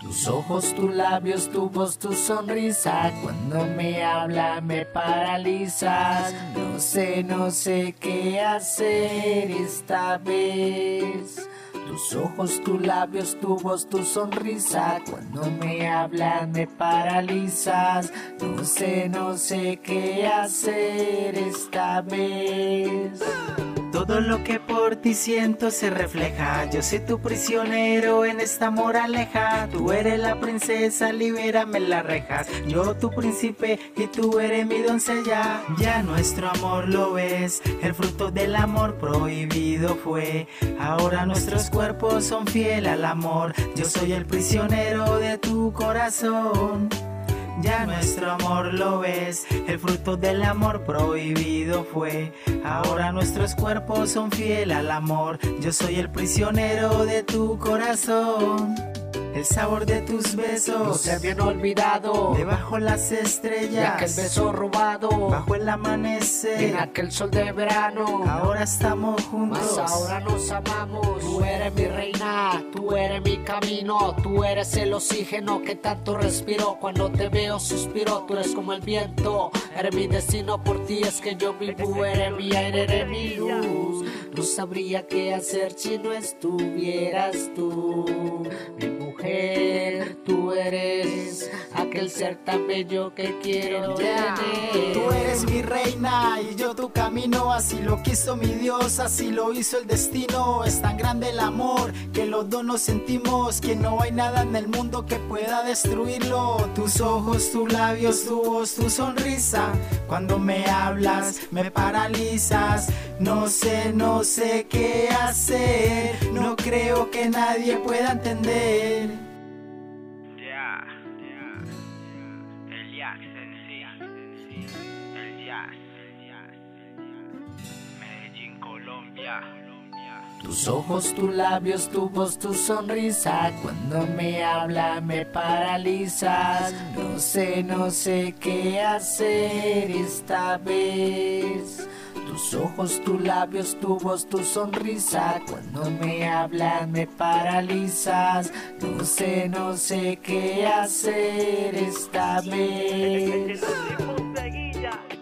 Tus ojos, tus labios, tu voz, tu sonrisa. Cuando me habla me paralizas. No sé, no sé qué hacer esta vez. Tus ojos, tus labios, tu voz, tu sonrisa. Cuando me hablan me paralizas. No sé, no sé qué hacer esta vez. Todo lo que por ti siento se refleja. Yo soy tu prisionero en esta moraleja. Tú eres la princesa, libérame las rejas. Yo tu príncipe y tú eres mi doncella. Ya nuestro amor lo ves, el fruto del amor prohibido fue. Ahora nuestros cuerpos son fiel al amor. Yo soy el prisionero de tu corazón. Ya nuestro amor lo ves, el fruto del amor prohibido fue. Ahora nuestros cuerpos son fiel al amor. Yo soy el prisionero de tu corazón. El sabor de tus besos No se habían olvidado debajo las estrellas. de aquel beso robado bajo el en amanecer. aquel sol de verano. Ahora estamos juntos. Mas ahora nos amamos. Tú eres mi reina, camino, tú eres el oxígeno que tanto respiro. Cuando te veo suspiro, tú eres como el viento. Eres mi destino, por ti es que yo vivo. Eres mi aire, eres mi luz. No sabría qué hacer si no estuvieras tú. Mi mujer, tú eres aquel ser tan bello que quiero tener. Tú eres mi reina yo tu camino, así lo quiso mi Dios, así lo hizo el destino. Es tan grande el amor que los dos nos sentimos, que no hay nada en el mundo que pueda destruirlo. Tus ojos, tus labios, tu voz, tu sonrisa. Cuando me hablas, me paralizas. No sé, no sé qué hacer. No creo que nadie pueda entender. Sí, el jazz, Colombia. Tus ojos, tus labios, tu voz, tu sonrisa. Cuando me habla me paralizas. No sé, no sé qué hacer esta vez. Tus ojos, tus labios, tu voz, tu sonrisa. Cuando me hablan me paralizas. No sé, no sé qué hacer esta vez.